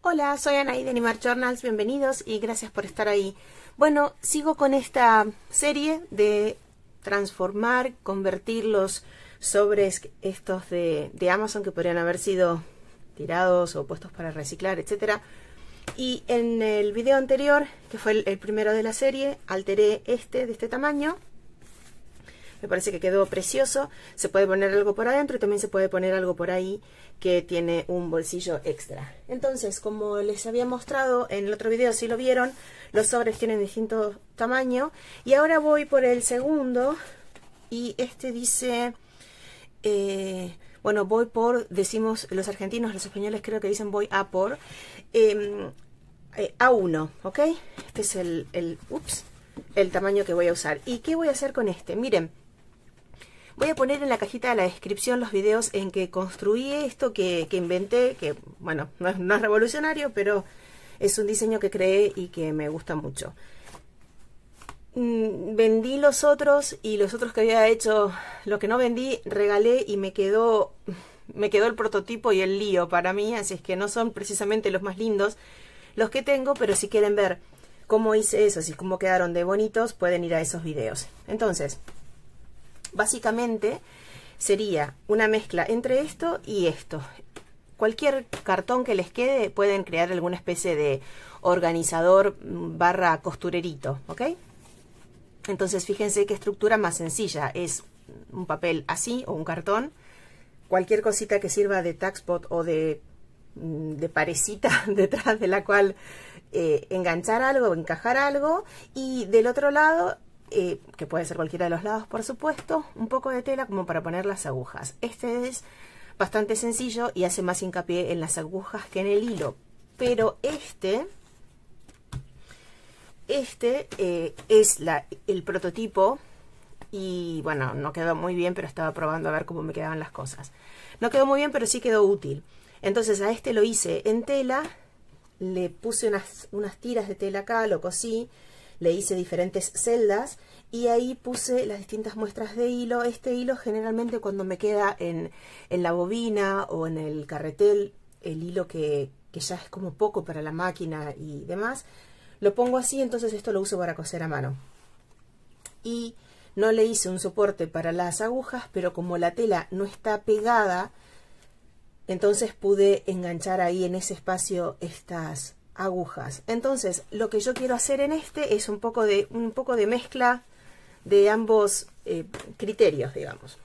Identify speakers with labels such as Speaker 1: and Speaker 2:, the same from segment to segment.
Speaker 1: Hola, soy Anaí de Animar Journals, bienvenidos y gracias por estar ahí. Bueno, sigo con esta serie de transformar, convertir los sobres estos de, de Amazon que podrían haber sido tirados o puestos para reciclar, etcétera. Y en el video anterior, que fue el, el primero de la serie, alteré este de este tamaño me parece que quedó precioso. Se puede poner algo por adentro y también se puede poner algo por ahí que tiene un bolsillo extra. Entonces, como les había mostrado en el otro video, si lo vieron, los sobres tienen distinto tamaño. Y ahora voy por el segundo y este dice... Eh, bueno, voy por, decimos los argentinos, los españoles creo que dicen voy a por, em, eh, A1, ¿ok? Este es el, el, ups, el tamaño que voy a usar. ¿Y qué voy a hacer con este? Miren, Voy a poner en la cajita de la descripción los videos en que construí esto que, inventé, que bueno, no es, no es revolucionario, pero es un diseño que creé y que me gusta mucho. Mm, vendí los otros y los otros que había hecho, lo que no vendí, regalé y me quedó, me quedó el prototipo y el lío para mí, así es que no son precisamente los más lindos los que tengo, pero si quieren ver cómo hice eso, y cómo quedaron de bonitos, pueden ir a esos videos. Entonces, básicamente sería una mezcla entre esto y esto. Cualquier cartón que les quede pueden crear alguna especie de organizador barra costurerito, ¿ok? Entonces fíjense qué estructura más sencilla. Es un papel así o un cartón. Cualquier cosita que sirva de taxpot o de, mm, de parecita detrás de la cual eh, enganchar algo o encajar algo. Y del otro lado eh, que puede ser cualquiera de los lados por supuesto, un poco de tela como para poner las agujas. Este es bastante sencillo y hace más hincapié en las agujas que en el hilo. Pero este, este eh, es la, el prototipo y bueno, no quedó muy bien, pero estaba probando a ver cómo me quedaban las cosas. No quedó muy bien, pero sí quedó útil. Entonces a este lo hice en tela, le puse unas, unas tiras de tela acá, lo cosí, le hice diferentes celdas y ahí puse las distintas muestras de hilo. Este hilo generalmente cuando me queda en, en la bobina o en el carretel, el hilo que, que ya es como poco para la máquina y demás, lo pongo así, entonces esto lo uso para coser a mano. Y no le hice un soporte para las agujas, pero como la tela no está pegada, entonces pude enganchar ahí en ese espacio estas agujas. Entonces, lo que yo quiero hacer en este es un poco de, un poco de mezcla de ambos eh, criterios, digamos.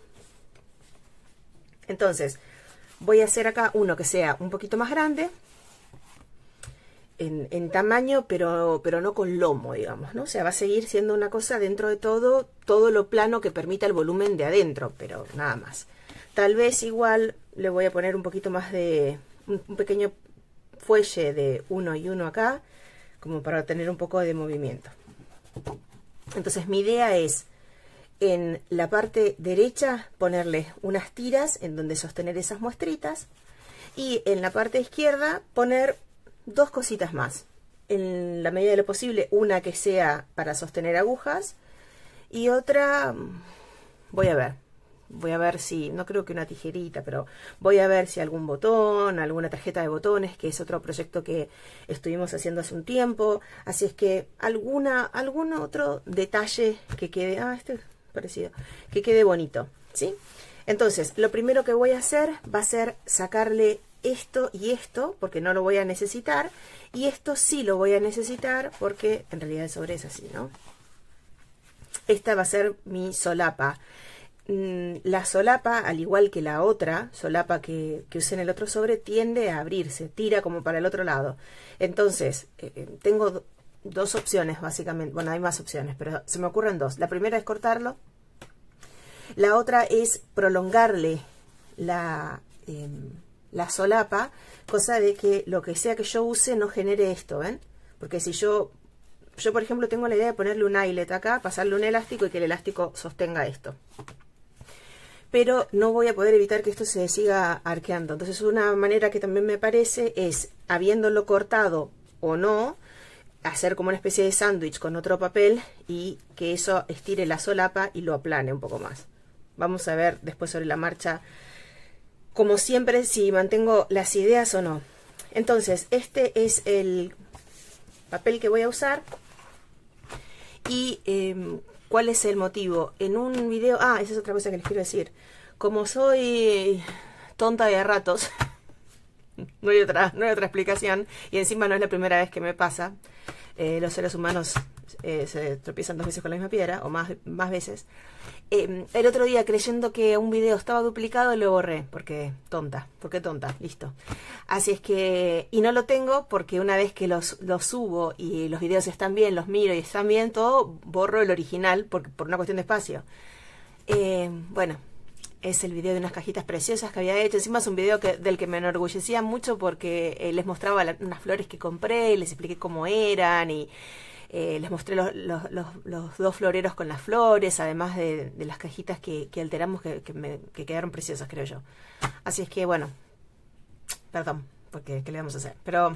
Speaker 1: Entonces, voy a hacer acá uno que sea un poquito más grande, en, tamaño, pero, pero no con lomo, digamos, ¿no? O sea, va a seguir siendo una cosa dentro de todo, todo lo plano que permita el volumen de adentro, pero nada más. Tal vez igual le voy a poner un poquito más de, un pequeño fuelle de uno y uno acá, como para tener un poco de movimiento. Entonces mi idea es en la parte derecha ponerle unas tiras en donde sostener esas muestritas y en la parte izquierda poner dos cositas más. En la medida de lo posible, una que sea para sostener agujas y otra, voy a ver, voy a ver si, no creo que una tijerita, pero voy a ver si algún botón, alguna tarjeta de botones, que es otro proyecto que estuvimos haciendo hace un tiempo. Así es que alguna, algún otro detalle que quede, ah, este parecido, que quede bonito, ¿sí? Entonces, lo primero que voy a hacer va a ser sacarle esto y esto, porque no lo voy a necesitar, y esto sí lo voy a necesitar, porque en realidad el sobre es así, ¿no? Esta va a ser mi solapa. Mm, la solapa, al igual que la otra solapa que, que, usé en el otro sobre, tiende a abrirse, tira como para el otro lado. Entonces, eh, eh tengo dos opciones básicamente. Bueno, hay más opciones, pero se me ocurren dos. La primera es cortarlo. La otra es prolongarle la, eh, la solapa, cosa de que lo que sea que yo use no genere esto, ¿ven? Porque si yo, yo por ejemplo tengo la idea de ponerle un eyelet acá, pasarle un elástico y que el elástico sostenga esto pero no voy a poder evitar que esto se siga arqueando. Entonces una manera que también me parece es, habiéndolo cortado o no, hacer como una especie de sándwich con otro papel y que eso estire la solapa y lo aplane un poco más. Vamos a ver después sobre la marcha, como siempre, si mantengo las ideas o no. Entonces, este es el papel que voy a usar. Y em, cuál es el motivo. En un video... Ah, esa es otra cosa que les quiero decir. Como soy tonta de ratos, no, hay otra, no hay otra explicación. Y encima no es la primera vez que me pasa. Eh, los seres humanos eh, se tropiezan dos veces con la misma piedra, o más, más veces. Eh, el otro día, creyendo que un video estaba duplicado, lo borré, porque tonta, porque tonta, listo. Así es que, y no lo tengo porque una vez que los, los subo y los videos están bien, los miro y están bien, todo, borro el original por, una cuestión de espacio. Eh, bueno, es el video de unas cajitas preciosas que había hecho. Encima es un video que, del que me enorgullecía mucho porque les mostraba unas flores que compré, les expliqué cómo eran y eh, les mostré los, dos floreros con las flores, además de, las cajitas que, alteramos que, quedaron preciosas, creo yo. Así es que, bueno, perdón, porque ¿qué le vamos a hacer? Pero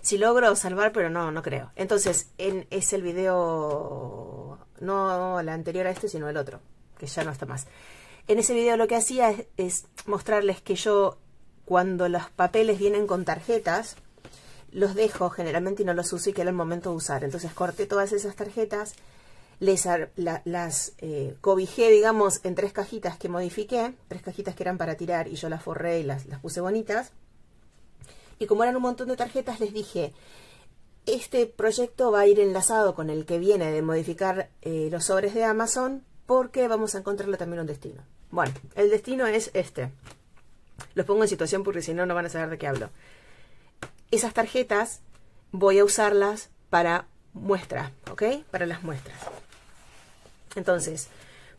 Speaker 1: si logro salvar, pero no, no creo. Entonces, en, es el video, no el anterior a este, sino el otro, que ya no está más. En ese video lo que hacía es, es mostrarles que yo, cuando los papeles vienen con tarjetas, los dejo generalmente y no los uso y que era el momento de usar. Entonces corté todas esas tarjetas, les, la, las eh, cobijé, digamos, en tres cajitas que modifiqué, tres cajitas que eran para tirar y yo las forré y las, las puse bonitas. Y como eran un montón de tarjetas, les dije, este proyecto va a ir enlazado con el que viene de modificar eh, los sobres de Amazon porque vamos a encontrarle también un destino. Bueno, el destino es este. Los pongo en situación porque si no, no van a saber de qué hablo esas tarjetas voy a usarlas para muestra, ¿ok? Para las muestras. Entonces,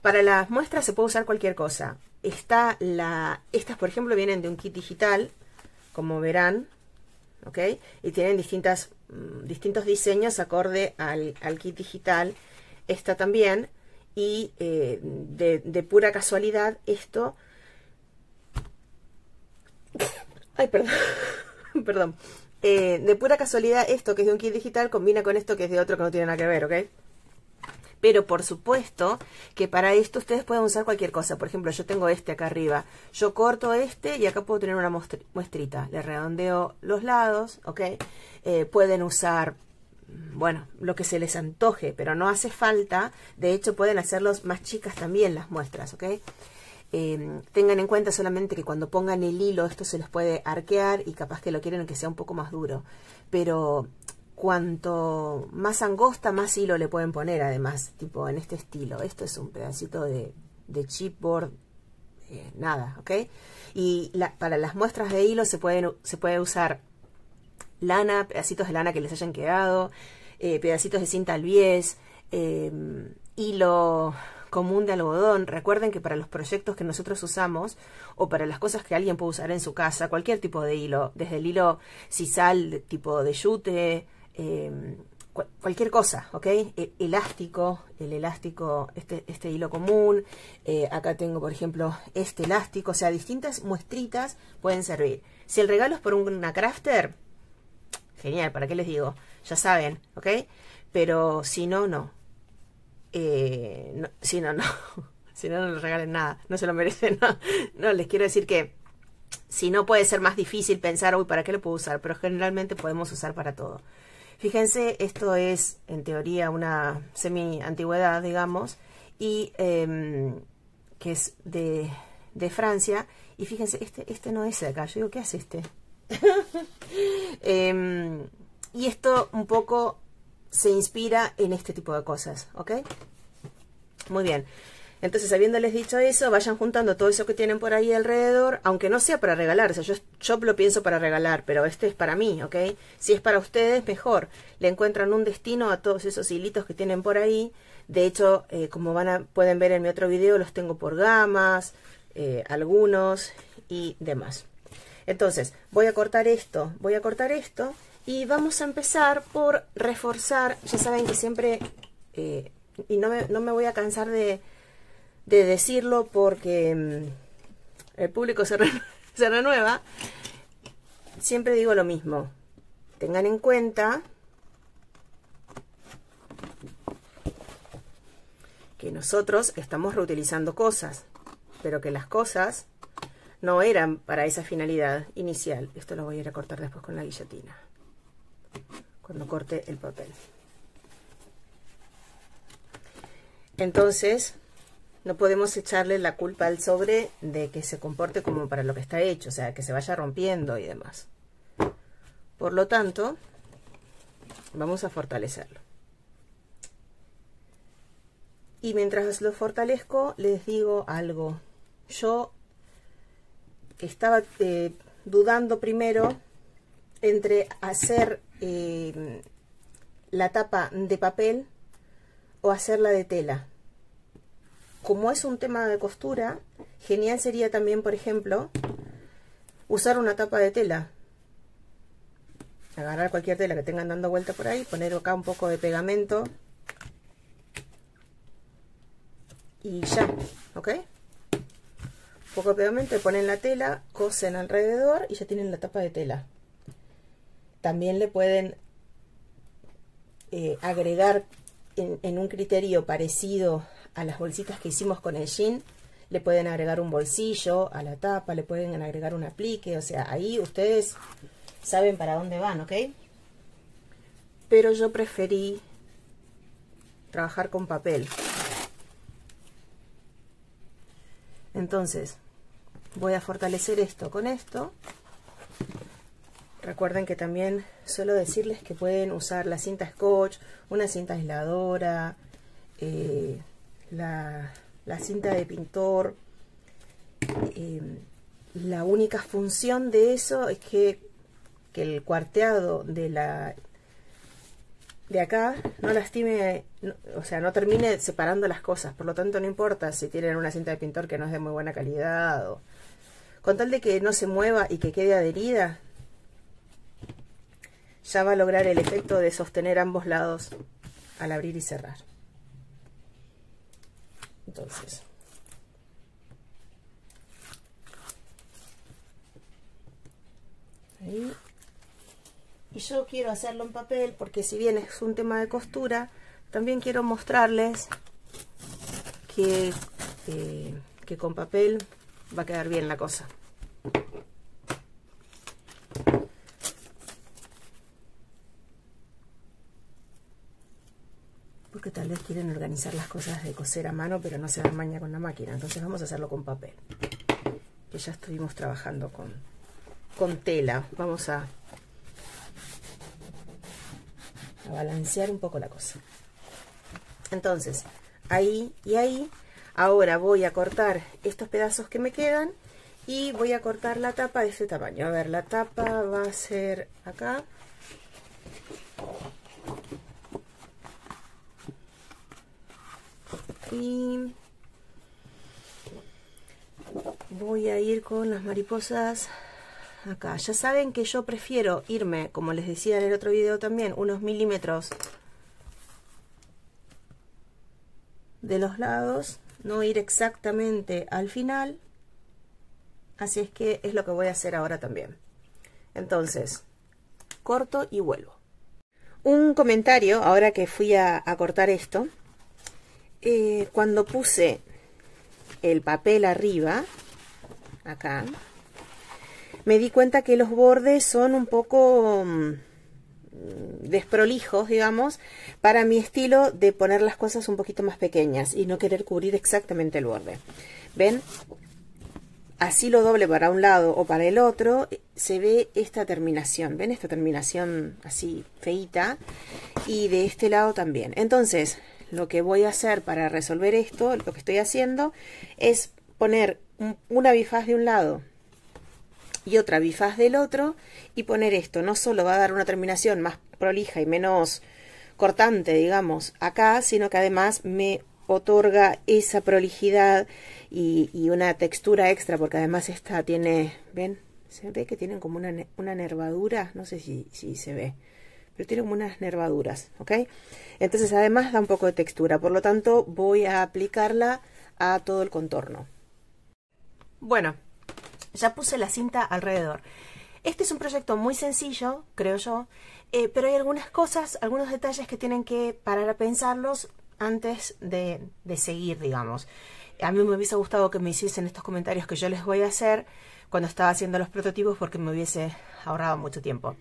Speaker 1: para las muestras se puede usar cualquier cosa. Está la, estas, por ejemplo, vienen de un kit digital, como verán, ¿ok? Y tienen distintas, mm, distintos diseños acorde al, al, kit digital. Esta también. Y eh, de, de pura casualidad, esto... Ay, perdón. perdón. Eh, de pura casualidad, esto que es de un kit digital combina con esto que es de otro que no tiene nada que ver, ¿ok? Pero por supuesto que para esto ustedes pueden usar cualquier cosa. Por ejemplo, yo tengo este acá arriba. Yo corto este y acá puedo tener una muestrita. Le redondeo los lados, ¿ok? Eh, pueden usar, bueno, lo que se les antoje, pero no hace falta. De hecho, pueden hacerlos más chicas también las muestras, ¿ok? Eh, tengan en cuenta solamente que cuando pongan el hilo esto se les puede arquear y capaz que lo quieren que sea un poco más duro. Pero cuanto más angosta, más hilo le pueden poner además, tipo en este estilo. Esto es un pedacito de, chipboard, eh, nada, ¿ok? Y la, para las muestras de hilo se, pueden, se puede usar lana, pedacitos de lana que les hayan quedado, eh, pedacitos de cinta albiés, eh, hilo común de algodón. Recuerden que para los proyectos que nosotros usamos o para las cosas que alguien puede usar en su casa, cualquier tipo de hilo, desde el hilo sisal tipo de yute, eh, cualquier cosa, ¿ok? E elástico, el elástico, este, este hilo común, eh, acá tengo por ejemplo este elástico, o sea, distintas muestritas pueden servir. Si el regalo es por una crafter, genial, ¿para qué les digo? Ya saben, ¿ok? Pero si no, no. Eh, no, si no, no. si no, no les regalen nada. No se lo merecen. No, les quiero decir que si no puede ser más difícil pensar, uy, ¿para qué lo puedo usar? Pero generalmente podemos usar para todo. Fíjense, esto es en teoría una semi-antigüedad, digamos, y eh, que es de, de, Francia. Y fíjense, este, este no es de acá. Yo digo, ¿qué hace este? eh, y esto un poco se inspira en este tipo de cosas, ¿ok? Muy bien. Entonces, habiéndoles dicho eso, vayan juntando todo eso que tienen por ahí alrededor, aunque no sea para regalar. O sea, yo, lo pienso para regalar, pero este es para mí, ¿ok? Si es para ustedes, mejor. Le encuentran un destino a todos esos hilitos que tienen por ahí. De hecho, eh, como van a, pueden ver en mi otro video, los tengo por gamas, eh, algunos y demás. Entonces, voy a cortar esto, voy a cortar esto y vamos a empezar por reforzar, ya saben que siempre, eh, y no me, no me, voy a cansar de, de decirlo porque mm, el público se, se renueva, siempre digo lo mismo. Tengan en cuenta que nosotros estamos reutilizando cosas, pero que las cosas no eran para esa finalidad inicial. Esto lo voy a ir a cortar después con la guillotina, cuando corte el papel. Entonces, no podemos echarle la culpa al sobre de que se comporte como para lo que está hecho, o sea, que se vaya rompiendo y demás. Por lo tanto, vamos a fortalecerlo. Y mientras lo fortalezco, les digo algo. Yo estaba eh, dudando primero entre hacer eh, la tapa de papel o hacerla de tela. Como es un tema de costura, genial sería también, por ejemplo, usar una tapa de tela. Agarrar cualquier tela que tengan dando vuelta por ahí, poner acá un poco de pegamento y ya, ¿ok? Un poco de pegamento, ponen la tela, cosen alrededor y ya tienen la tapa de tela. También le pueden eh, agregar en, un criterio parecido a las bolsitas que hicimos con el jean, le pueden agregar un bolsillo a la tapa, le pueden agregar un aplique, o sea, ahí ustedes saben para dónde van, ¿ok? Pero yo preferí trabajar con papel. Entonces, voy a fortalecer esto con esto. Recuerden que también suelo decirles que pueden usar la cinta scotch, una cinta aisladora, eh, la, cinta de pintor. Eh, la única función de eso es que, que, el cuarteado de la de acá no lastime, o sea, no termine separando las cosas. Por lo tanto, no importa si tienen una cinta de pintor que no es de muy buena calidad o con tal de que no se mueva y que quede adherida, ya va a lograr el efecto de sostener ambos lados al abrir y cerrar. Entonces, ahí. Y yo quiero hacerlo en papel porque si bien es un tema de costura, también quiero mostrarles que, eh, que con papel va a quedar bien la cosa. porque tal vez quieren organizar las cosas de coser a mano, pero no se dan maña con la máquina. Entonces vamos a hacerlo con papel, que ya estuvimos trabajando con, con tela. Vamos a, a balancear un poco la cosa. Entonces, ahí y ahí, ahora voy a cortar estos pedazos que me quedan y voy a cortar la tapa de este tamaño. A ver, la tapa va a ser acá y voy a ir con las mariposas acá. Ya saben que yo prefiero irme, como les decía en el otro video también, unos milímetros de los lados, no ir exactamente al final. Así es que es lo que voy a hacer ahora también. Entonces, corto y vuelvo. Un comentario, ahora que fui a, a cortar esto, eh, cuando puse el papel arriba, acá, me di cuenta que los bordes son un poco mm, desprolijos, digamos, para mi estilo de poner las cosas un poquito más pequeñas y no querer cubrir exactamente el borde. ¿Ven? Así lo doble para un lado o para el otro, se ve esta terminación. ¿Ven? Esta terminación así feita. Y de este lado también. Entonces, lo que voy a hacer para resolver esto, lo que estoy haciendo, es poner una bifaz de un lado y otra bifaz del otro y poner esto. No solo va a dar una terminación más prolija y menos cortante, digamos, acá, sino que además me otorga esa prolijidad y, una textura extra, porque además esta tiene, ¿ven? Se ve que tienen como una, una nervadura, no sé si, si se ve pero tiene como unas nervaduras, ¿ok? Entonces además da un poco de textura, por lo tanto voy a aplicarla a todo el contorno. Bueno, ya puse la cinta alrededor. Este es un proyecto muy sencillo, creo yo, eh, pero hay algunas cosas, algunos detalles que tienen que parar a pensarlos antes de, seguir, digamos. A mí me hubiese gustado que me hiciesen estos comentarios que yo les voy a hacer cuando estaba haciendo los prototipos porque me hubiese ahorrado mucho tiempo.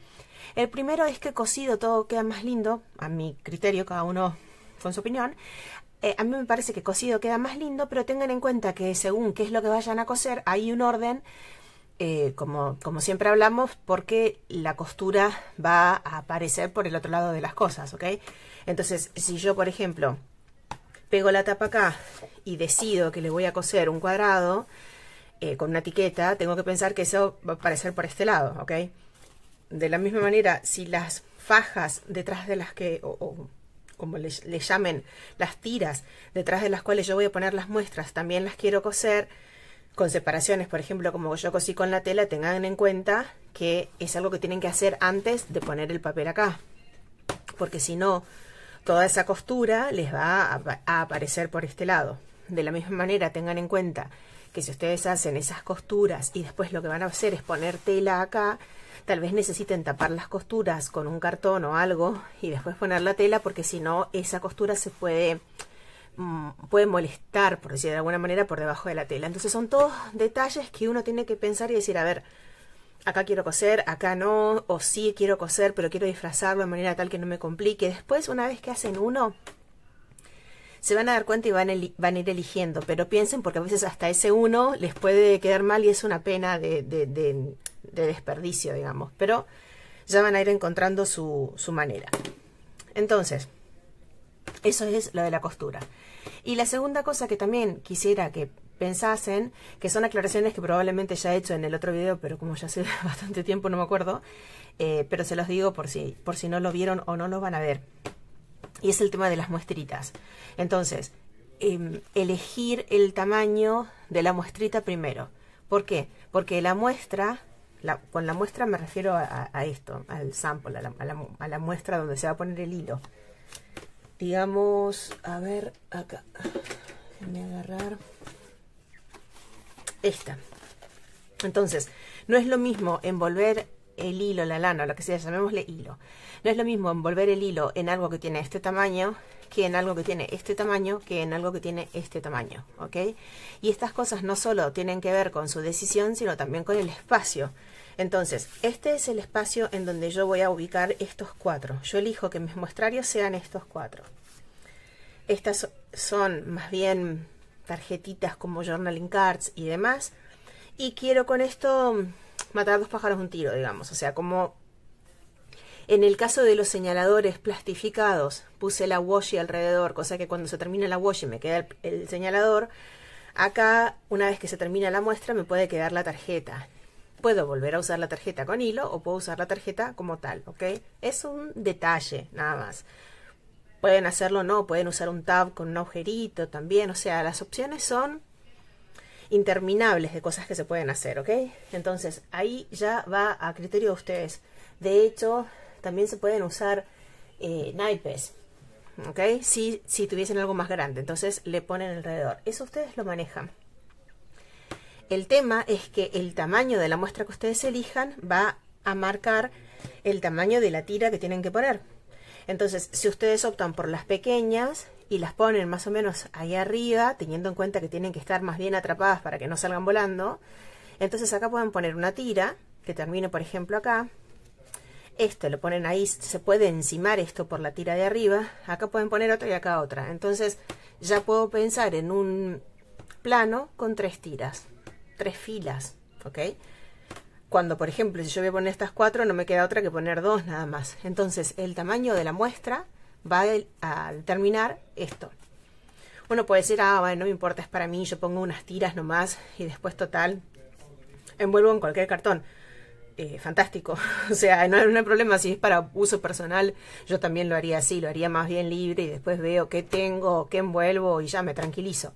Speaker 1: El primero es que cosido todo queda más lindo, a mi criterio, cada uno con su opinión. Eh, a mí me parece que cosido queda más lindo, pero tengan en cuenta que según qué es lo que vayan a coser, hay un orden, eh, como, como siempre hablamos, porque la costura va a aparecer por el otro lado de las cosas, ¿ok? Entonces, si yo, por ejemplo, pego la tapa acá y decido que le voy a coser un cuadrado eh, con una etiqueta, tengo que pensar que eso va a aparecer por este lado, ¿ok? De la misma manera, si las fajas detrás de las que, o, como le, llamen, las tiras detrás de las cuales yo voy a poner las muestras, también las quiero coser con separaciones, por ejemplo, como yo cosí con la tela, tengan en cuenta que es algo que tienen que hacer antes de poner el papel acá, porque si no, toda esa costura les va a, aparecer por este lado. De la misma manera, tengan en cuenta que si ustedes hacen esas costuras y después lo que van a hacer es poner tela acá, tal vez necesiten tapar las costuras con un cartón o algo y después poner la tela porque si no esa costura se puede mm, puede molestar, por decir de alguna manera, por debajo de la tela. Entonces son todos detalles que uno tiene que pensar y decir, a ver, acá quiero coser, acá no, o sí quiero coser, pero quiero disfrazarlo de manera tal que no me complique. Después, una vez que hacen uno, se van a dar cuenta y van, van a ir eligiendo, pero piensen porque a veces hasta ese uno les puede quedar mal y es una pena de, de, de, desperdicio, digamos, pero ya van a ir encontrando su, su manera. Entonces, eso es lo de la costura. Y la segunda cosa que también quisiera que pensasen, que son aclaraciones que probablemente ya he hecho en el otro video, pero como ya hace bastante tiempo no me acuerdo, eh, pero se los digo por si, por si no lo vieron o no lo van a ver. Y es el tema de las muestritas. Entonces, em, elegir el tamaño de la muestrita primero. ¿Por qué? Porque la muestra, con la muestra me refiero a, esto, al sample, a la, a la muestra donde se va a poner el hilo. Digamos, a ver, acá. Déjenme agarrar esta. Entonces, no es lo mismo envolver el hilo, la lana, lo que sea, llamémosle hilo. No es lo mismo envolver el hilo en algo que tiene este tamaño que en algo que tiene este tamaño que en algo que tiene este tamaño, ¿ok? Y estas cosas no solo tienen que ver con su decisión, sino también con el espacio. Entonces, este es el espacio en donde yo voy a ubicar estos cuatro. Yo elijo que mis muestrarios sean estos cuatro. Estas son más bien tarjetitas como journaling cards y demás. Y quiero con esto matar dos pájaros un tiro, digamos. O sea, como en el caso de los señaladores plastificados, puse la washi alrededor, cosa que cuando se termina la washi me queda el, señalador. Acá, una vez que se termina la muestra, me puede quedar la tarjeta. Puedo volver a usar la tarjeta con hilo o puedo usar la tarjeta como tal, ¿ok? Es un detalle, nada más. Pueden hacerlo no, pueden usar un tab con un agujerito también. O sea, las opciones son interminables de cosas que se pueden hacer, ¿ok? Entonces, ahí ya va a criterio de ustedes. De hecho, también se pueden usar eh, naipes, ¿ok? Si, si tuviesen algo más grande, entonces le ponen alrededor. Eso ustedes lo manejan. El tema es que el tamaño de la muestra que ustedes elijan va a marcar el tamaño de la tira que tienen que poner. Entonces, si ustedes optan por las pequeñas y las ponen más o menos ahí arriba, teniendo en cuenta que tienen que estar más bien atrapadas para que no salgan volando, entonces acá pueden poner una tira que termine, por ejemplo, acá. Esto lo ponen ahí, se puede encimar esto por la tira de arriba. Acá pueden poner otra y acá otra. Entonces ya puedo pensar en un plano con tres tiras, tres filas, ¿ok? cuando, por ejemplo, si yo voy a poner estas cuatro, no me queda otra que poner dos nada más. Entonces, el tamaño de la muestra va a determinar esto. Uno puede decir, ah, bueno, no me importa, es para mí, yo pongo unas tiras nomás y después total, envuelvo en cualquier cartón. Eh, fantástico. O sea, no, no hay problema si es para uso personal, yo también lo haría así, lo haría más bien libre y después veo qué tengo, qué envuelvo y ya me tranquilizo.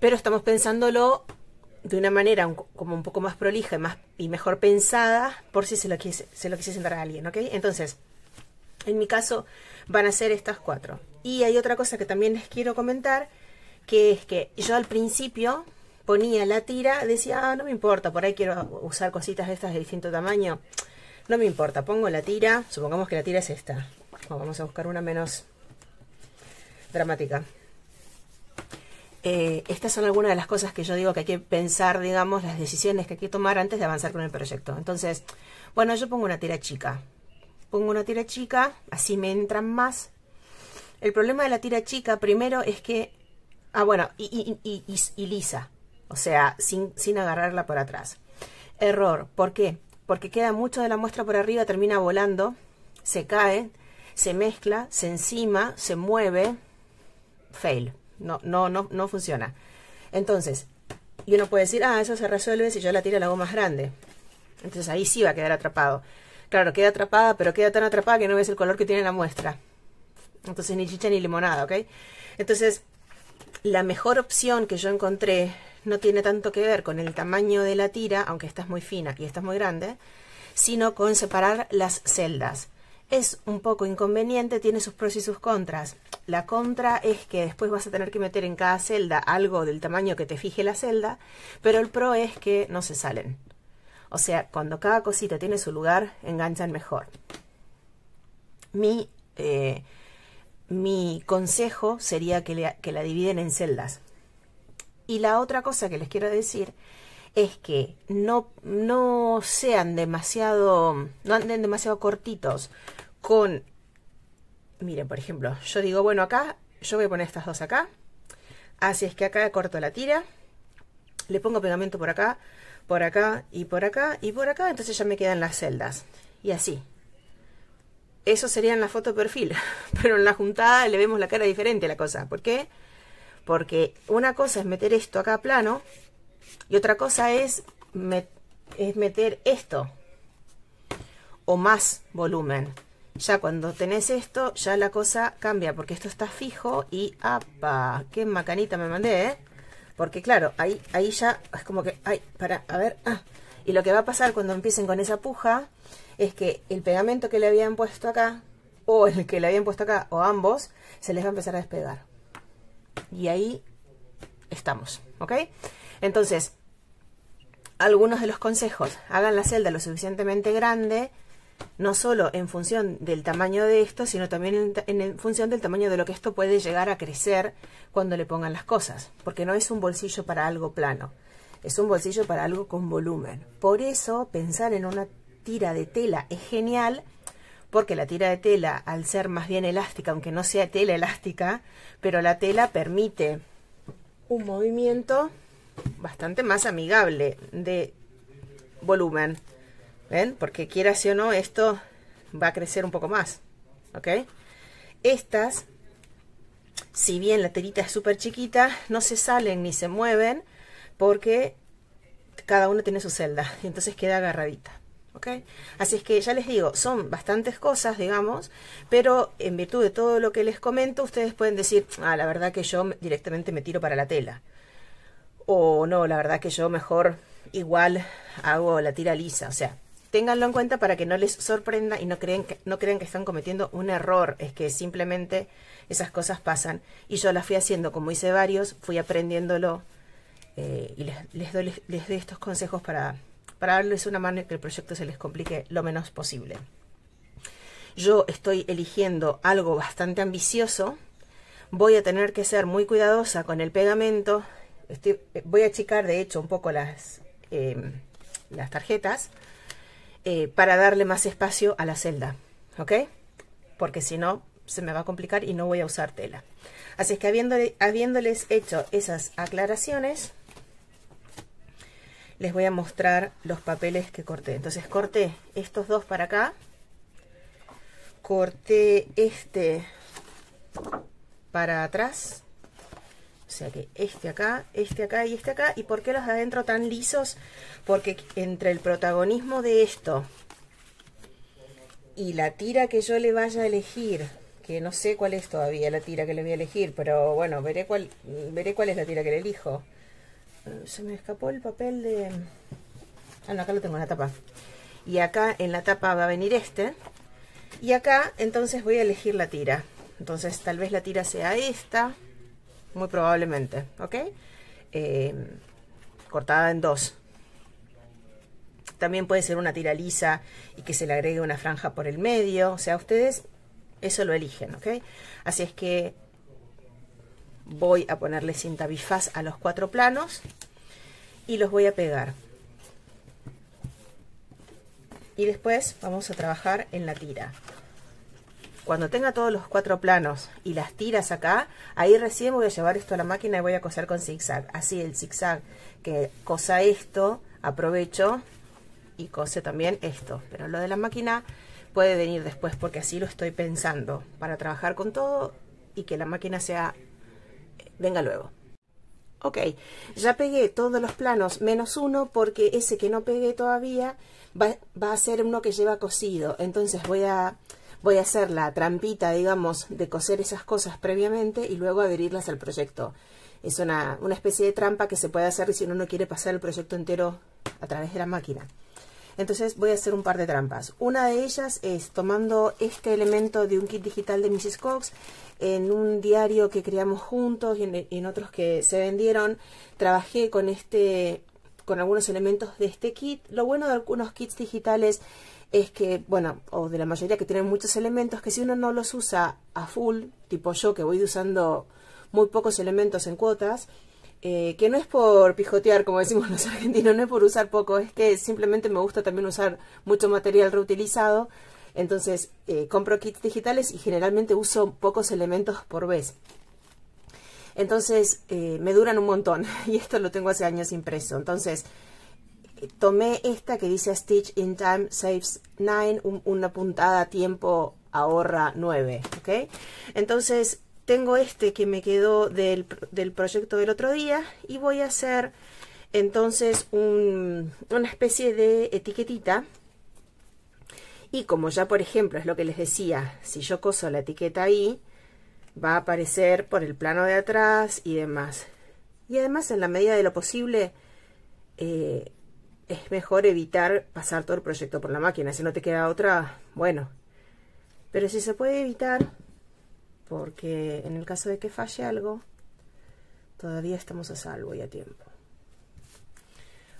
Speaker 1: Pero estamos pensándolo de una manera como un poco más prolija y, más, y mejor pensada por si se lo, quise, se lo quisiese dar a alguien, ¿ok? Entonces, en mi caso van a ser estas cuatro. Y hay otra cosa que también les quiero comentar, que es que yo al principio ponía la tira, decía, ah, no me importa, por ahí quiero usar cositas de estas de distinto tamaño. No me importa, pongo la tira, supongamos que la tira es esta. Vamos a buscar una menos dramática. eh, estas son algunas de las cosas que yo digo que hay que pensar, digamos, las decisiones que hay que tomar antes de avanzar con el proyecto. Entonces, bueno, yo pongo una tira chica. Pongo una tira chica, así me entran más. El problema de la tira chica, primero, es que... Ah, bueno, y, y, lisa. O sea, sin, sin agarrarla por atrás. Error. ¿Por qué? Porque queda mucho de la muestra por arriba, termina volando, se cae, se mezcla, se encima, se mueve. Fail. No, no, no, no funciona. Entonces, y uno puede decir, ah, eso se resuelve si yo la tiro la hago más grande. Entonces ahí sí va a quedar atrapado. Claro, queda atrapada, pero queda tan atrapada que no ves el color que tiene la muestra. Entonces ni chicha ni limonada, ¿ok? Entonces, la mejor opción que yo encontré no tiene tanto que ver con el tamaño de la tira, aunque esta es muy fina y esta es muy grande, sino con separar las celdas. Es un poco inconveniente, tiene sus pros y sus contras. La contra es que después vas a tener que meter en cada celda algo del tamaño que te fije la celda, pero el pro es que no se salen. O sea, cuando cada cosita tiene su lugar, enganchan mejor. Mi, eh, mi consejo sería que, que la dividen en celdas. Y la otra cosa que les quiero decir es que no, no sean demasiado, no anden demasiado cortitos con, miren, por ejemplo, yo digo, bueno, acá, yo voy a poner estas dos acá, así es que acá corto la tira, le pongo pegamento por acá, por acá y por acá y por acá, entonces ya me quedan las celdas, y así. Eso sería en la foto perfil, pero en la juntada le vemos la cara diferente a la cosa. ¿Por qué? Porque una cosa es meter esto acá plano y otra cosa es, es meter esto o más volumen. Ya cuando tenés esto, ya la cosa cambia, porque esto está fijo y ¡apa! ¡Qué macanita me mandé, eh! Porque claro, ahí, ahí ya es como que, ay, para, a ver, ah. Y lo que va a pasar cuando empiecen con esa puja es que el pegamento que le habían puesto acá, o el que le habían puesto acá, o ambos, se les va a empezar a despegar. Y ahí estamos, ¿ok? Entonces, algunos de los consejos, hagan la celda lo suficientemente grande no solo en función del tamaño de esto, sino también en, función del tamaño de lo que esto puede llegar a crecer cuando le pongan las cosas, porque no es un bolsillo para algo plano, es un bolsillo para algo con volumen. Por eso pensar en una tira de tela es genial, porque la tira de tela, al ser más bien elástica, aunque no sea tela elástica, pero la tela permite un movimiento bastante más amigable de volumen. ¿Ven? Porque quiera o no, esto va a crecer un poco más. ¿Ok? Estas, si bien la terita es súper chiquita, no se salen ni se mueven porque cada uno tiene su celda y entonces queda agarradita. ¿ok? Así es que ya les digo, son bastantes cosas, digamos, pero en virtud de todo lo que les comento, ustedes pueden decir, ah, la verdad que yo directamente me tiro para la tela. O no, la verdad que yo mejor igual hago la tira lisa. O sea, ténganlo en cuenta para que no les sorprenda y no creen que, no crean que están cometiendo un error. Es que simplemente esas cosas pasan. Y yo las fui haciendo como hice varios, fui aprendiéndolo eh, y les, doy, estos consejos para, para darles una mano y que el proyecto se les complique lo menos posible. Yo estoy eligiendo algo bastante ambicioso. Voy a tener que ser muy cuidadosa con el pegamento. Estoy, voy a achicar, de hecho, un poco las, eh, las tarjetas eh, para darle más espacio a la celda, ¿ok? Porque si no, se me va a complicar y no voy a usar tela. Así es que habiéndoles hecho esas aclaraciones, les voy a mostrar los papeles que corté. Entonces corté estos dos para acá, corté este para atrás, o sea que este acá, este acá y este acá. ¿Y por qué los de adentro tan lisos? Porque entre el protagonismo de esto y la tira que yo le vaya a elegir, que no sé cuál es todavía la tira que le voy a elegir, pero bueno, veré cuál, veré cuál es la tira que le elijo. Eh, se me escapó el papel de... Ah, no, acá lo tengo en la tapa. Y acá en la tapa va a venir este. Y acá entonces voy a elegir la tira. Entonces tal vez la tira sea esta muy probablemente, ¿ok? Eh, cortada en dos. También puede ser una tira lisa y que se le agregue una franja por el medio, o sea, ustedes eso lo eligen, ¿ok? Así es que voy a ponerle cinta bifaz a los cuatro planos y los voy a pegar y después vamos a trabajar en la tira cuando tenga todos los cuatro planos y las tiras acá, ahí recién voy a llevar esto a la máquina y voy a coser con zigzag. Así el zigzag que cosa esto, aprovecho y cose también esto. Pero lo de la máquina puede venir después porque así lo estoy pensando para trabajar con todo y que la máquina sea venga luego. Ok, ya pegué todos los planos menos uno porque ese que no pegué todavía va, va a ser uno que lleva cosido. Entonces voy a, voy a hacer la trampita, digamos, de coser esas cosas previamente y luego adherirlas al proyecto. Es una, una especie de trampa que se puede hacer si uno no quiere pasar el proyecto entero a través de la máquina. Entonces voy a hacer un par de trampas. Una de ellas es tomando este elemento de un kit digital de Mrs. Cox en un diario que creamos juntos y en, otros que se vendieron. Trabajé con este con algunos elementos de este kit. Lo bueno de algunos kits digitales es que, bueno, o de la mayoría que tienen muchos elementos, que si uno no los usa a full, tipo yo que voy usando muy pocos elementos en cuotas, eh, que no es por pijotear, como decimos los argentinos, no es por usar poco, es que simplemente me gusta también usar mucho material reutilizado. Entonces, eh, compro kits digitales y generalmente uso pocos elementos por vez. Entonces, eh, me duran un montón y esto lo tengo hace años impreso. Entonces, tomé esta que dice Stitch in Time Saves 9, una puntada a tiempo ahorra 9, ¿ok? Entonces, tengo este que me quedó del, proyecto del otro día y voy a hacer entonces una especie de etiquetita y como ya por ejemplo es lo que les decía, si yo coso la etiqueta ahí, va a aparecer por el plano de atrás y demás. Y además en la medida de lo posible eh, es mejor evitar pasar todo el proyecto por la máquina. Si no te queda otra, bueno. Pero si se puede evitar, porque en el caso de que falle algo, todavía estamos a salvo y a tiempo.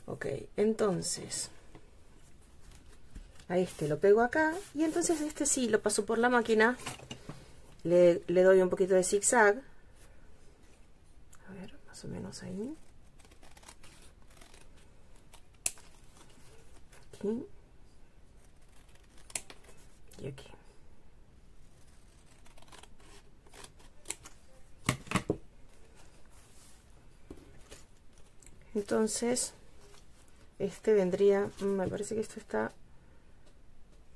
Speaker 1: Ok, entonces, a este lo pego acá, y entonces este sí lo paso por la máquina, le, le doy un poquito de zigzag, a ver, más o menos ahí. Aquí. Y aquí. entonces este vendría me parece que esto está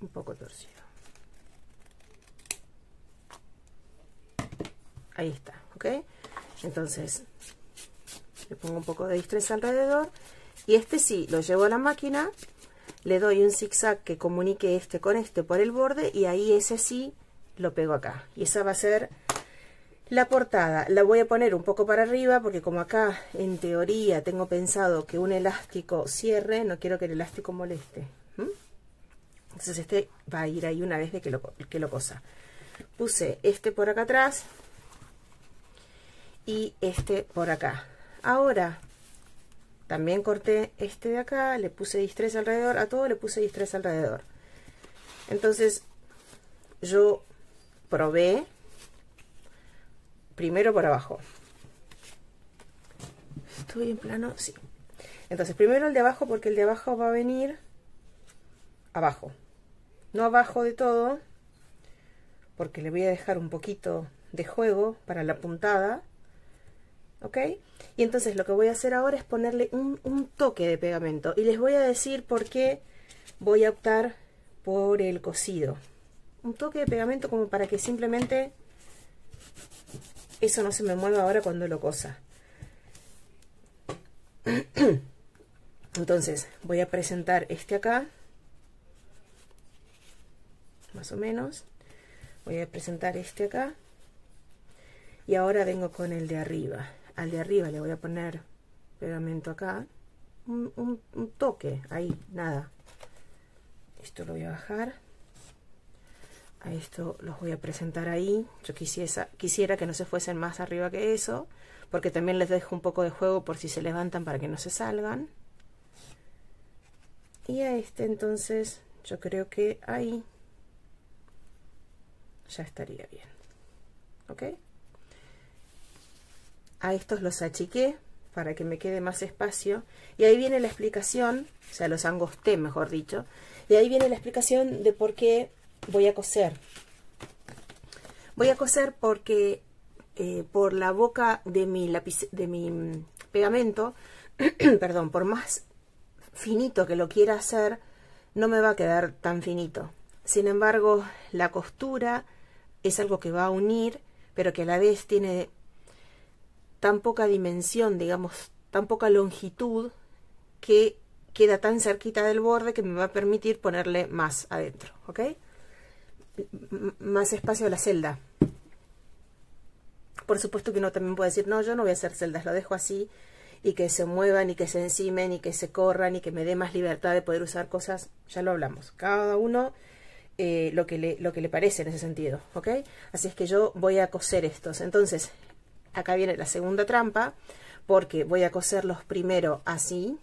Speaker 1: un poco torcido ahí está ok entonces le pongo un poco de distress alrededor y este sí lo llevo a la máquina le doy un zigzag que comunique este con este por el borde y ahí ese sí lo pego acá y esa va a ser la portada la voy a poner un poco para arriba porque como acá en teoría tengo pensado que un elástico cierre, no quiero que el elástico moleste. Entonces este va a ir ahí una vez de que lo, que lo cosa. Puse este por acá atrás y este por acá. Ahora también corté este de acá, le puse distress alrededor, a todo le puse distress alrededor. Entonces yo probé primero por abajo. ¿Estoy en plano? Sí. Entonces, primero el de abajo, porque el de abajo va a venir abajo. No abajo de todo, porque le voy a dejar un poquito de juego para la puntada. ¿Ok? Y entonces lo que voy a hacer ahora es ponerle un, un toque de pegamento. Y les voy a decir por qué voy a optar por el cosido. Un toque de pegamento como para que simplemente eso no se me mueve ahora cuando lo cosa. Entonces voy a presentar este acá, más o menos. Voy a presentar este acá. Y ahora vengo con el de arriba. Al de arriba le voy a poner pegamento acá. Un, un toque, ahí, nada. Esto lo voy a bajar a esto los voy a presentar ahí yo quisiera, quisiera que no se fuesen más arriba que eso porque también les dejo un poco de juego por si se levantan para que no se salgan y a este entonces yo creo que ahí ya estaría bien ok a estos los achiqué para que me quede más espacio. Y ahí viene la explicación, o sea, los angosté, mejor dicho. Y ahí viene la explicación de por qué voy a coser. Voy a coser porque eh, por la boca de mi, lápiz, de mi mm, pegamento, perdón, por más finito que lo quiera hacer, no me va a quedar tan finito. Sin embargo, la costura es algo que va a unir, pero que a la vez tiene tan poca dimensión, digamos, tan poca longitud, que queda tan cerquita del borde que me va a permitir ponerle más adentro, ¿ok? más espacio a la celda. Por supuesto que uno también puede decir, no, yo no voy a hacer celdas, lo dejo así y que se muevan y que se encimen y que se corran y que me dé más libertad de poder usar cosas, ya lo hablamos. Cada uno eh, lo, que le, lo que le parece en ese sentido, ¿ok? Así es que yo voy a coser estos. Entonces, acá viene la segunda trampa, porque voy a coserlos primero así.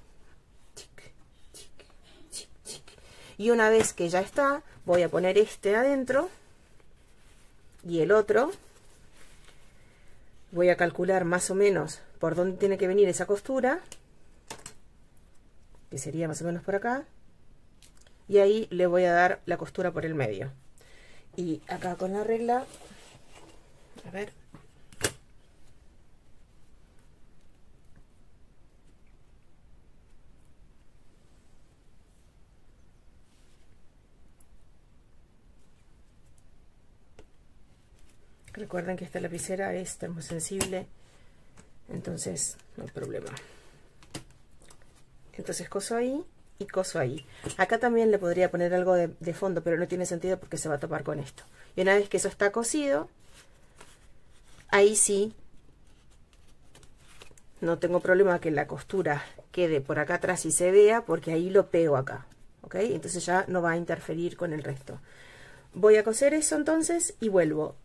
Speaker 1: Y una vez que ya está, voy a poner este adentro y el otro. Voy a calcular más o menos por dónde tiene que venir esa costura, que sería más o menos por acá. Y ahí le voy a dar la costura por el medio. Y acá con la regla, a ver, Recuerden que esta lapicera es termosensible, entonces no hay problema. Entonces coso ahí y coso ahí. Acá también le podría poner algo de, fondo, pero no tiene sentido porque se va a topar con esto. Y una vez que eso está cosido, ahí sí no tengo problema que la costura quede por acá atrás y se vea porque ahí lo pego acá. ¿Ok? Entonces ya no va a interferir con el resto. Voy a coser eso entonces y vuelvo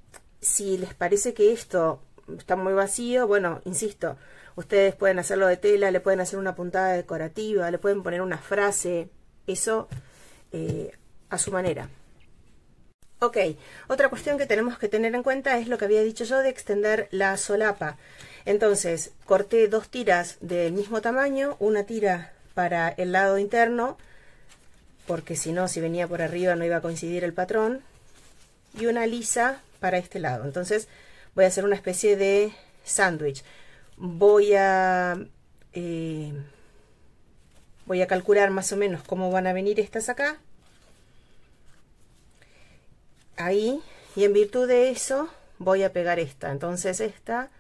Speaker 1: si les parece que esto está muy vacío, bueno, insisto, ustedes pueden hacerlo de tela, le pueden hacer una puntada decorativa, le pueden poner una frase, eso eh, a su manera. Ok, otra cuestión que tenemos que tener en cuenta es lo que había dicho yo de extender la solapa. Entonces, corté dos tiras del mismo tamaño, una tira para el lado interno, porque si no, si venía por arriba no iba a coincidir el patrón, y una lisa para este lado. Entonces voy a hacer una especie de sándwich. Voy a... Eh, voy a calcular más o menos cómo van a venir estas acá. Ahí. Y en virtud de eso voy a pegar esta. Entonces esta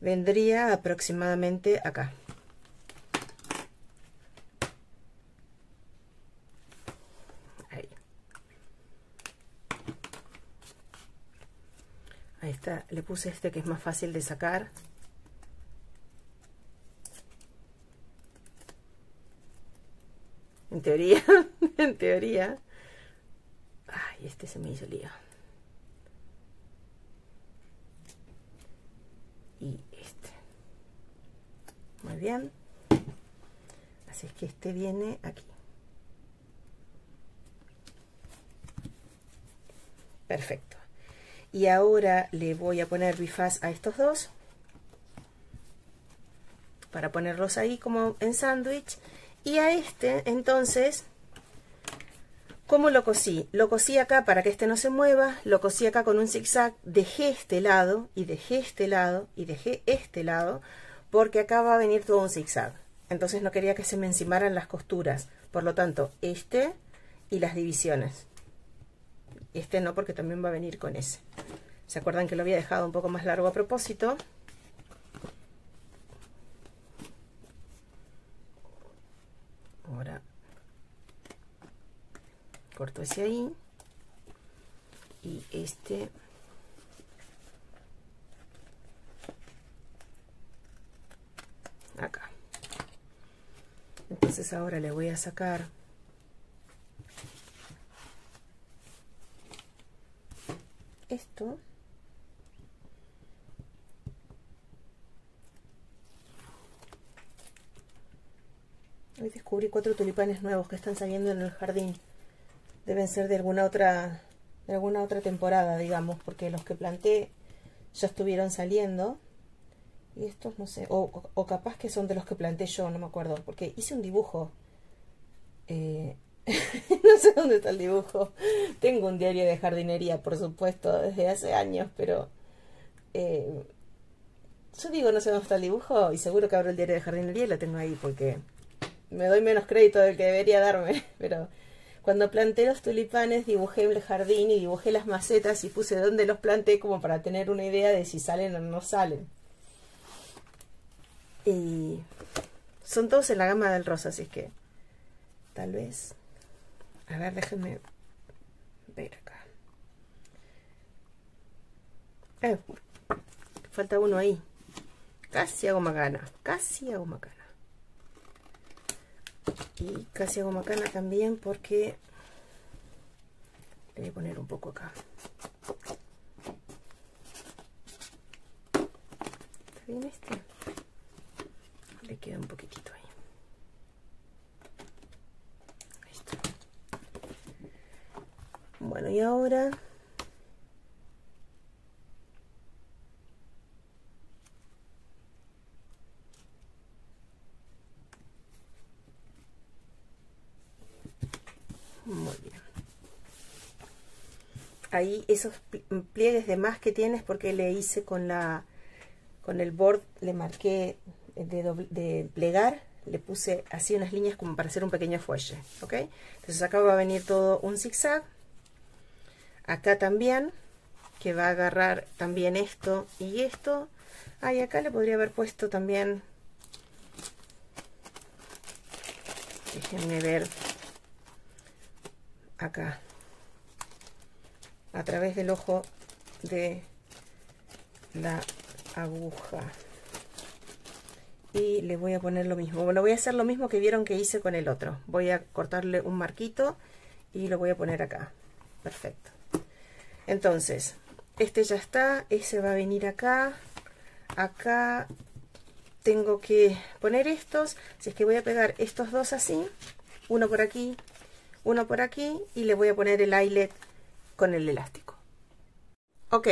Speaker 1: vendría aproximadamente acá. Ahí está, le puse este que es más fácil de sacar. En teoría, en teoría. Ay, este se me hizo lío. Y este. Muy bien. Así es que este viene aquí. Perfecto y ahora le voy a poner bifaz a estos dos para ponerlos ahí como en sándwich y a este entonces ¿Cómo lo cosí? Lo cosí acá para que este no se mueva, lo cosí acá con un zigzag, dejé este lado y dejé este lado y dejé este lado porque acá va a venir todo un zigzag. Entonces no quería que se me encimaran las costuras, por lo tanto este y las divisiones. Este no porque también va a venir con ese. ¿Se acuerdan que lo había dejado un poco más largo a propósito? Ahora corto ese ahí y este acá entonces ahora le voy a sacar esto Hoy descubrí cuatro tulipanes nuevos que están saliendo en el jardín. Deben ser de alguna otra, de alguna otra temporada, digamos, porque los que planté ya estuvieron saliendo. Y estos no sé, o, capaz que son de los que planté yo, no me acuerdo, porque hice un dibujo. Eh, no sé dónde está el dibujo. Tengo un diario de jardinería, por supuesto, desde hace años, pero... Eh, yo digo, no sé dónde está el dibujo y seguro que abro el diario de jardinería y lo tengo ahí porque me doy menos crédito del que debería darme, pero cuando planté los tulipanes dibujé el jardín y dibujé las macetas y puse dónde los planté como para tener una idea de si salen o no salen. Y son todos en la gama del rosa, así que tal vez... A ver, déjenme ver acá. Eh, falta uno ahí. Casi hago macana. Casi hago macana. Y casi hago macana también porque le voy a poner un poco acá. ¿Está bien este? Le queda un poquitito ahí. Ahí está. Bueno, y ahora Muy bien. Ahí esos pliegues de más que tienes porque le hice con la con el board, le marqué de, de plegar, le puse así unas líneas como para hacer un pequeño fuelle, ¿ok? Entonces acá va a venir todo un zigzag, acá también, que va a agarrar también esto y esto. Ah, y acá le podría haber puesto también, déjenme ver, acá a través del ojo de la aguja. Y le voy a poner lo mismo. Bueno voy a hacer lo mismo que vieron que hice con el otro. Voy a cortarle un marquito y lo voy a poner acá. Perfecto entonces este ya está ese va a venir acá acá tengo que poner estos si es que voy a pegar estos dos así uno por aquí uno por aquí y le voy a poner el eyelet con el elástico. Ok,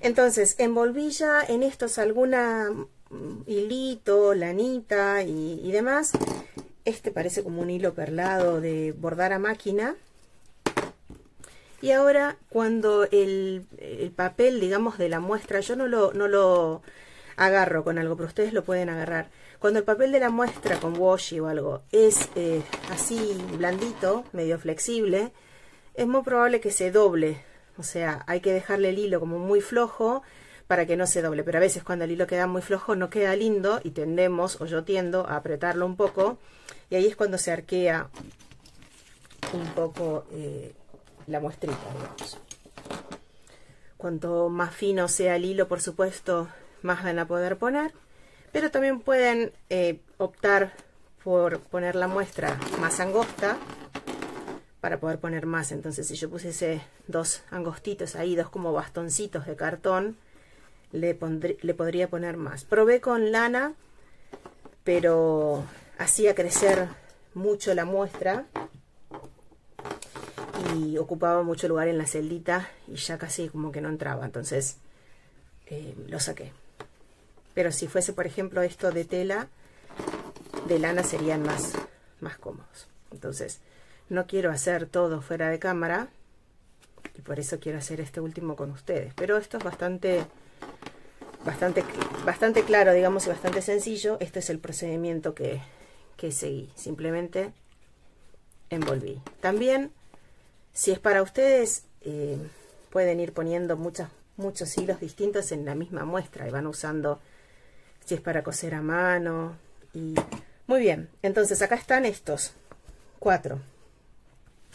Speaker 1: entonces envolví ya en estos alguna mm, hilito, lanita y, demás. Este parece como un hilo perlado de bordar a máquina. Y ahora cuando el, el, papel, digamos, de la muestra, yo no lo, no lo agarro con algo, pero ustedes lo pueden agarrar. Cuando el papel de la muestra con washi o algo es eh, así blandito, medio flexible, es muy probable que se doble. O sea, hay que dejarle el hilo como muy flojo para que no se doble. Pero a veces cuando el hilo queda muy flojo no queda lindo y tendemos, o yo tiendo, a apretarlo un poco. Y ahí es cuando se arquea un poco eh, la muestrita, digamos. Cuanto más fino sea el hilo, por supuesto, más van a poder poner pero también pueden eh, optar por poner la muestra más angosta para poder poner más. Entonces, si yo pusiese dos angostitos ahí, dos como bastoncitos de cartón, le, le podría poner más. Probé con lana, pero hacía crecer mucho la muestra y ocupaba mucho lugar en la celdita y ya casi como que no entraba. Entonces, eh, lo saqué. Pero si fuese, por ejemplo, esto de tela, de lana serían más, más cómodos. Entonces, no quiero hacer todo fuera de cámara. Y por eso quiero hacer este último con ustedes. Pero esto es bastante, bastante, bastante claro, digamos, y bastante sencillo. Este es el procedimiento que, que seguí. Simplemente envolví. También, si es para ustedes, eh, pueden ir poniendo muchos hilos distintos en la misma muestra y van usando si es para coser a mano. Y muy bien, entonces acá están estos cuatro.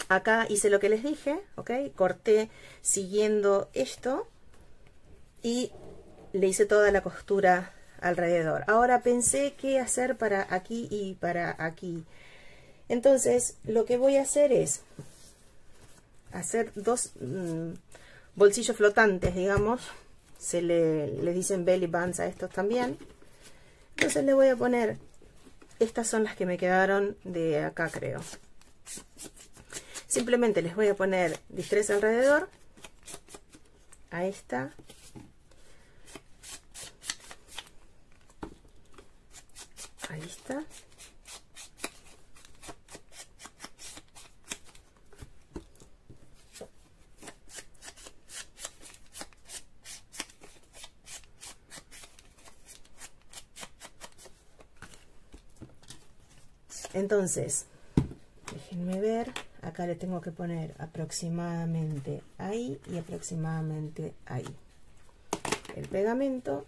Speaker 1: Acá hice lo que les dije, ¿ok? Corté siguiendo esto y le hice toda la costura alrededor. Ahora pensé qué hacer para aquí y para aquí. Entonces lo que voy a hacer es hacer dos mm, bolsillos flotantes, digamos. Se le, le dicen belly bands a estos también. Entonces le voy a poner, estas son las que me quedaron de acá creo. Simplemente les voy a poner distress alrededor, a esta, Ahí está. Entonces, déjenme ver, acá le tengo que poner aproximadamente ahí y aproximadamente ahí. El pegamento.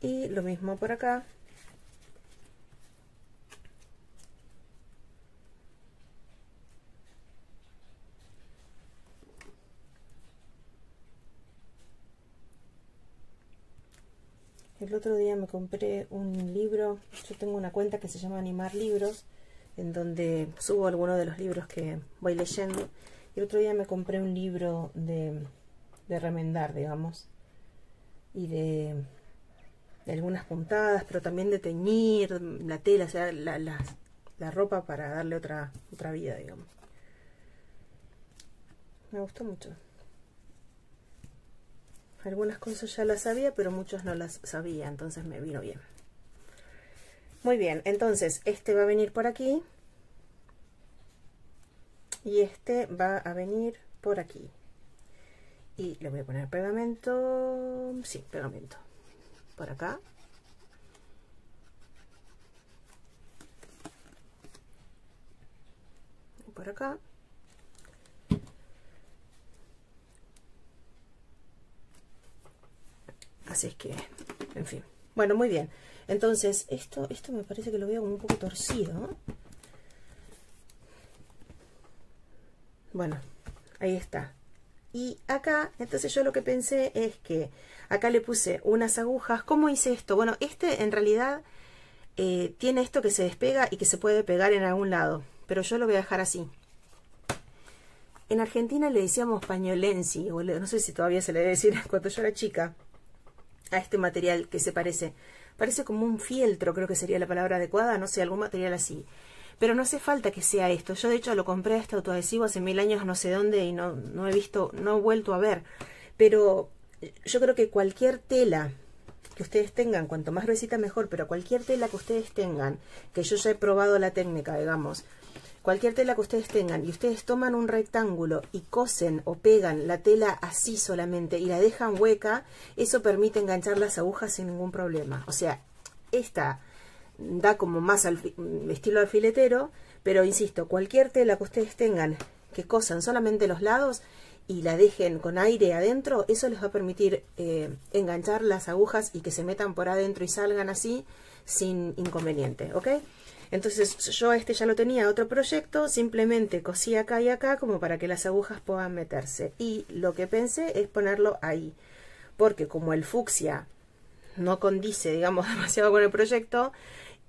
Speaker 1: Y lo mismo por acá El otro día me compré un libro, yo tengo una cuenta que se llama Animar Libros, en donde subo algunos de los libros que voy leyendo. El otro día me compré un libro de, remendar, digamos, y de, algunas puntadas, pero también de teñir la tela, o sea, la, la ropa para darle otra, otra vida, digamos. Me gustó mucho. Algunas cosas ya las sabía, pero muchas no las sabía, entonces me vino bien. Muy bien, entonces este va a venir por aquí. Y este va a venir por aquí. Y le voy a poner pegamento. Sí, pegamento. Por acá. Y por acá. Así es que, en fin. Bueno, muy bien. Entonces, esto, esto me parece que lo veo un poco torcido. Bueno, ahí está. Y acá, entonces yo lo que pensé es que acá le puse unas agujas. ¿Cómo hice esto? Bueno, este en realidad eh, tiene esto que se despega y que se puede pegar en algún lado. Pero yo lo voy a dejar así. En Argentina le decíamos pañolensi, o no sé si todavía se le debe decir cuando yo era chica a este material que se parece. Parece como un fieltro, creo que sería la palabra adecuada, no sé, algún material así. Pero no hace falta que sea esto. Yo de hecho lo compré este autoadhesivo hace mil años no sé dónde y no, no he visto, no he vuelto a ver. Pero yo creo que cualquier tela que ustedes tengan, cuanto más gruesita mejor, pero cualquier tela que ustedes tengan, que yo ya he probado la técnica, digamos, cualquier tela que ustedes tengan y ustedes toman un rectángulo y cosen o pegan la tela así solamente y la dejan hueca, eso permite enganchar las agujas sin ningún problema. O sea, esta da como más estilo alfiletero, pero insisto, cualquier tela que ustedes tengan que cosan solamente los lados y la dejen con aire adentro, eso les va a permitir eh, enganchar las agujas y que se metan por adentro y salgan así sin inconveniente, ¿ok? Entonces yo este ya lo tenía otro proyecto, simplemente cosí acá y acá como para que las agujas puedan meterse. Y lo que pensé es ponerlo ahí, porque como el fucsia no condice, digamos, demasiado con el proyecto,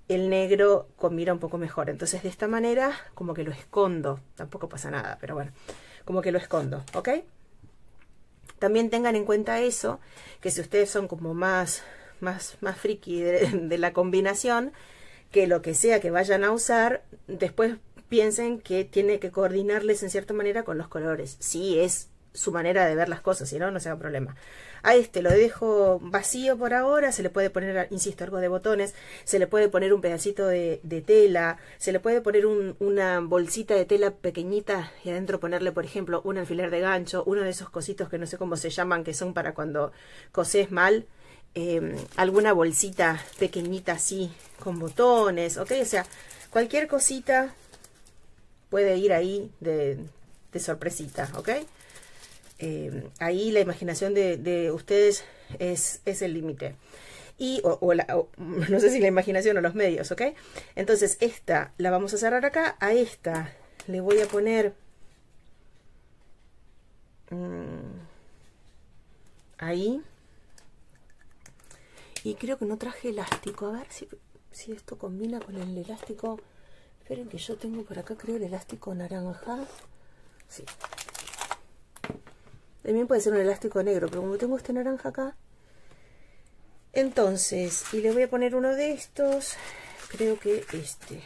Speaker 1: el negro combina un poco mejor. Entonces de esta manera como que lo escondo, tampoco pasa nada, pero bueno, como que lo escondo, ¿ok? También tengan en cuenta eso, que si ustedes son como más, más, más friki de la combinación, que lo que sea que vayan a usar, después piensen que tiene que coordinarles en cierta manera con los colores. Si es su manera de ver las cosas, si no, no sea problema. A este lo dejo vacío por ahora, se le puede poner, insisto, algo de botones, se le puede poner un pedacito de, tela, se le puede poner una bolsita de tela pequeñita y adentro ponerle, por ejemplo, un alfiler de gancho, uno de esos cositos que no sé cómo se llaman, que son para cuando coses mal, Em, alguna bolsita pequeñita así con botones, ¿ok? O sea, cualquier cosita puede ir ahí de, sorpresita, ¿ok? Em, ahí la imaginación de, ustedes es, es el límite. Y, o, no sé si la imaginación o los medios, ¿ok? Entonces, esta la vamos a cerrar acá. A esta le voy a poner... Mm, ahí y creo que no traje elástico. A ver si, si esto combina con el elástico. Esperen que yo tengo por acá, creo, el elástico naranja. Sí. También puede ser un elástico negro, pero como tengo este naranja acá, Entonces, y le voy a poner uno de estos, creo que este.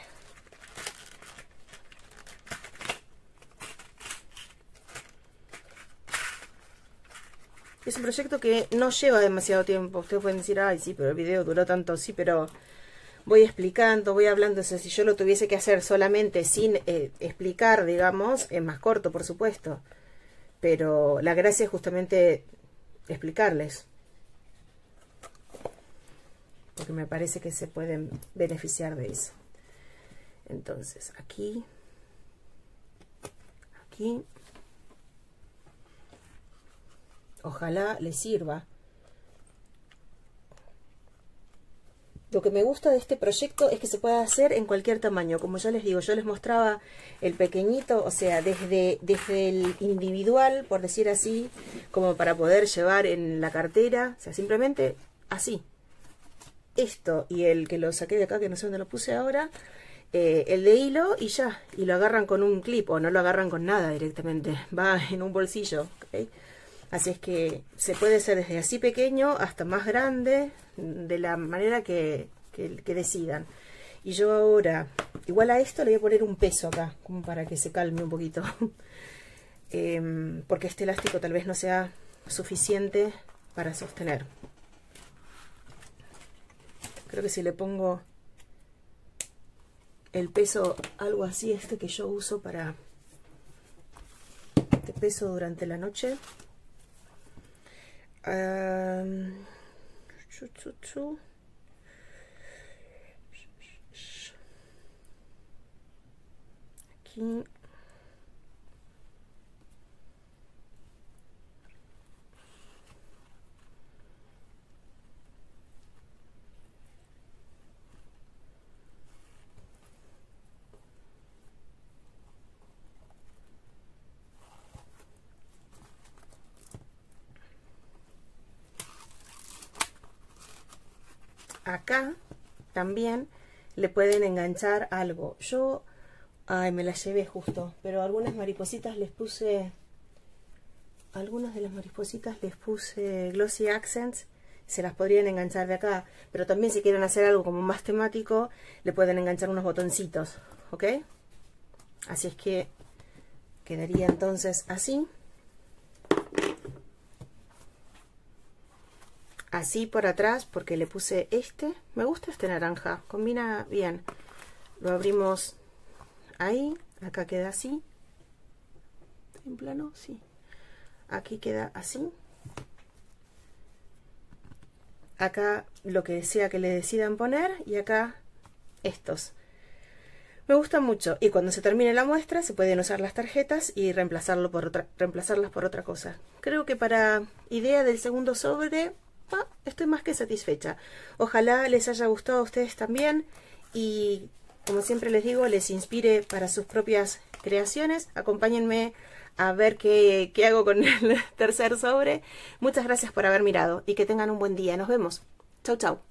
Speaker 1: Es un proyecto que no lleva demasiado tiempo. Ustedes pueden decir, ay, sí, pero el video duró tanto, sí, pero voy explicando, voy hablando. O sea, si yo lo tuviese que hacer solamente sin eh, explicar, digamos, es más corto, por supuesto. Pero la gracia es justamente explicarles. Porque me parece que se pueden beneficiar de eso. Entonces, aquí, aquí, Ojalá les sirva. Lo que me gusta de este proyecto es que se puede hacer en cualquier tamaño. Como yo les digo, yo les mostraba el pequeñito, o sea, desde, desde el individual, por decir así, como para poder llevar en la cartera. O sea, simplemente así. Esto y el que lo saqué de acá, que no sé dónde lo puse ahora, eh, el de hilo y ya. Y lo agarran con un clip o no lo agarran con nada directamente. Va en un bolsillo. Así es que se puede hacer desde así pequeño hasta más grande, de la manera que, decidan. Y yo ahora, igual a esto le voy a poner un peso acá, como para que se calme un poquito. Em, porque este elástico tal vez no sea suficiente para sostener. Creo que si le pongo el peso, algo así, este que yo uso para este peso durante la noche, Um, Aqui. Acá también le pueden enganchar algo. Yo, ay, me la llevé justo, pero algunas maripositas les puse, algunas de las maripositas les puse glossy accents, se las podrían enganchar de acá, pero también si quieren hacer algo como más temático, le pueden enganchar unos botoncitos, ¿ok? Así es que quedaría entonces así. Así por atrás porque le puse este. Me gusta este naranja, combina bien. Lo abrimos ahí, acá queda así. ¿En plano? Sí. Aquí queda así. Acá lo que sea que le decidan poner y acá estos. Me gusta mucho y cuando se termine la muestra se pueden usar las tarjetas y reemplazarlo por otra, reemplazarlas por otra cosa. Creo que para idea del segundo sobre Ah, estoy más que satisfecha. Ojalá les haya gustado a ustedes también y como siempre les digo, les inspire para sus propias creaciones. Acompáñenme a ver qué, qué hago con el tercer sobre. Muchas gracias por haber mirado y que tengan un buen día. Nos vemos. Chau, chau.